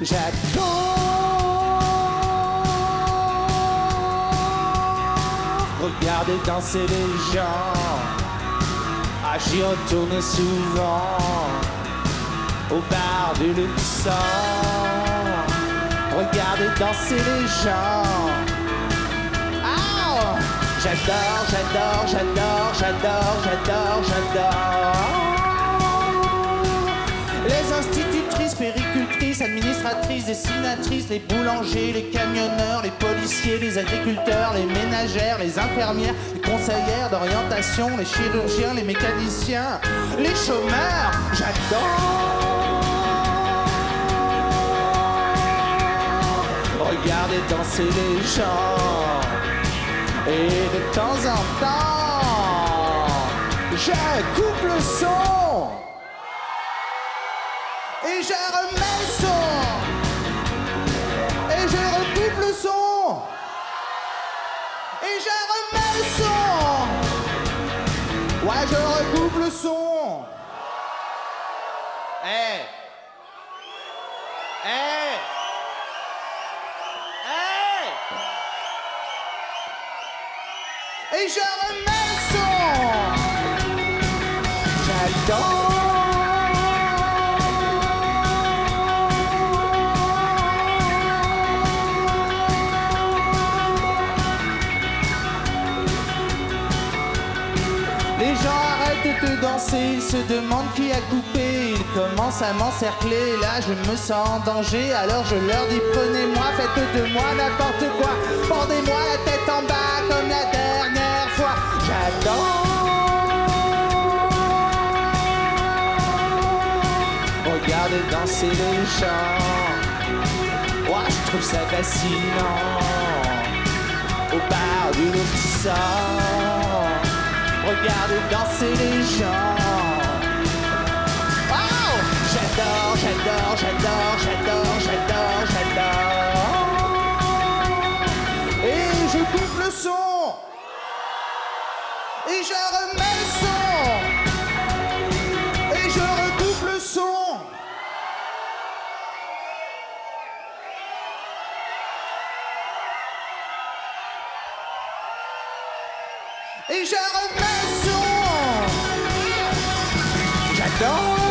J'adore regarder danser les gens. Ah, j'y retourne souvent au bar du Luxor. Regardez danser les gens. Ah, j'adore, j'adore, j'adore, j'adore, j'adore, j'adore. Administratrices, dessinatrices, les boulangers, les camionneurs, les policiers, les agriculteurs, les ménagères, les infirmières, les conseillères d'orientation, les chirurgiens, les mécaniciens, les chômeurs, j'adore. Regardez danser les gens. Et de temps en temps, je coupe le son. Et je remets Ouais, je recoupe le son. Eh. Eh. Eh. Et je remets le son. J'adore. Danser, ils se demandent qui a coupé. Ils commencent à m'encercler, là je me sens en danger. Alors je leur dis prenez-moi, faites de moi n'importe quoi. Pendez-moi la tête en bas comme la dernière fois. J'adore. Regardez danser les gens. Ouais, je trouve ça fascinant. Au bar du Luxor. Regardez danser les gens. Oh J'adore, j'adore, j'adore, j'adore, j'adore, j'adore. Et je coupe le son. Et je remets le son. Et je remets son. J'adore.